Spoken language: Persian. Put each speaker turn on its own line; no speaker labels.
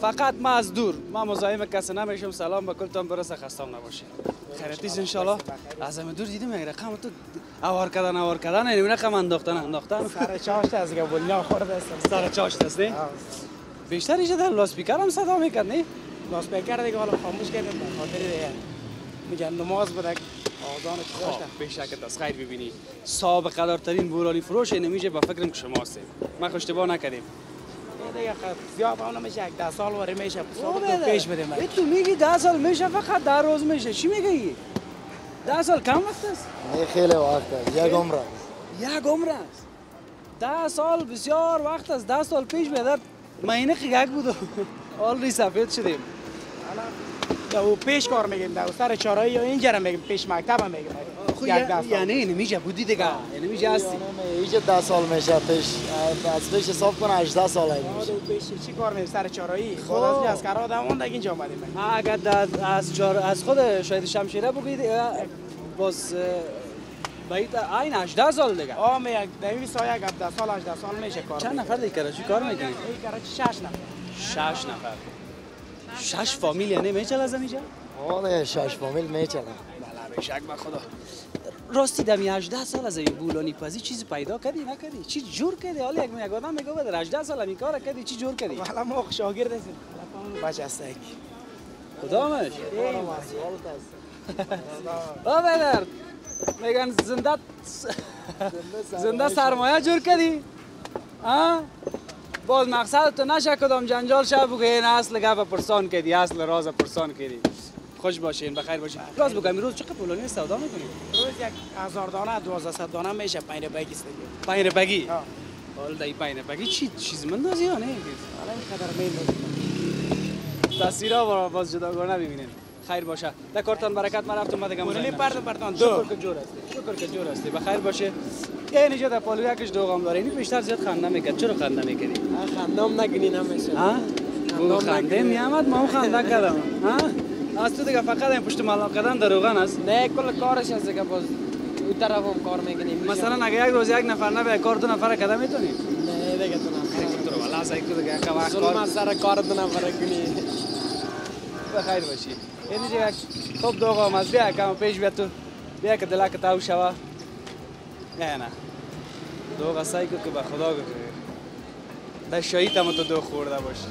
فقط ما از دور. ما مزاحم کسی نمیشم سلام به کلتان. برسه خستم نباشید خیرتیز انشالله. از همه دور دیدم یک رقم تو اوار کردن اوار کردن. این رقم انداختن انداختن.
سر چاشت از گبولیا خورده است.
سر چاشت است نه؟ بیشتر ایجا در لاسپیکر هم صدا می‌کرد نه؟
دیگه حالا خاموش کردم به خاطر میگن نماز بده آزان
به شکل از خیر ببینی. سابقه دارترین بورانی فروش نمیشه به فکرم که شما هستید ما خوش اشتباه نکردیم.
زیاد هم نمیشه یک ده سال وری میشه سابق تو پیش بدیم
ای تو میگی ده سال میشه فقط ده روز میشه. چی میگی؟ ده سال کم وقت است؟
نه خیلی وقت است. یک عمر است.
یک عمر است. ده سال بسیار وقت است. ده سال پیش بیادر مهینه خیگک بود. آل سفید شدیم.
یا او پیش کار میگیم در سر چارایی یا اینجا رو میگیم پیش مکتب هم میگیم.
خب
یک ده سال
یعنی این میشه بودی دیگه. یعنی میشه هستی
یعنی ایجا ده سال میشه پیش از پیش حساب کنه 18 سال میشه.
پیش چی کار میگیم سر چارایی؟
خب.
خود از از کرا دم اون دیگه اینجا اومدیم.
اگر از چار از خود شاید شمشیره بگید باز باید این 18 سال دیگه.
می یک دوی سایه یک ده سال 18 سال میشه کار
چند نفر دیگه کراچی کار می‌کنی؟
این کراچی شش نفر.
شش نفر. شش فامیل یعنی میچل از اینجا؟
آره شش فامیل میچنه
بله بشک به خدا. راستی دمی 18 سال از این بولانی پزی چیزی پیدا کردی؟ نکردی. چی جور کردی؟ حالا یک یک آدم میگه در 18 سال همین کار کردی چی جور کردی؟
حالا ما شاگرد هستیم. بچه است یک
کدامش با بدر میگن زنده زنده سرمایه جور کردی؟ ها؟ باز مقصد تو نشه کدام جنجال شه بگه این اصل گپ پرسان کردی اصل راز پرسان کردی. خوش باشین بخیر باشین. راز بگم امروز چقدر پولانی سودا می‌کنی؟
روز یک هزار دانه دوازده صد دانه میشه پنیر بگی است
پاین بگی؟
ها.
حال دای پاین بگی چی؟ چیز مندازی یا نه؟
حالا این قدر میل
تصویرها با باز جداگانه ببینین خیر باشه. در کارتان برکت من رفتم دیگه
بولانی پرد پردان
شکر
دو.
که جور هستی. شکر که جور هستی. بخیر باشه. یه اینجا در پالو یکش دوغام داره. اینی بیشتر زیاد خنده می‌کرد. چرا خنده می‌کردی؟
خندم نگنی نمیشه.
ها خنده. میامد ما هم خنده کردم. ها از تو دیگه فقط این پشت مالا کردن دروغن است
نه کل کارش هست که باز اون طرف هم کار می‌کنیم
مثلا اگه یک روز یک نفر نبه کار دو نفر کده می‌تونی
نه دیگه تو نه
تو والا سعی دیگه که وقت کار
از سر کار دو نفر کنی
بخیر باشی این دیگه خب دوغام از بیا کم پیش بیا تو بیا که دلک تاو شوه نه نه سعی کن که به خدا گفت در شایی تم تو دو خورده باشی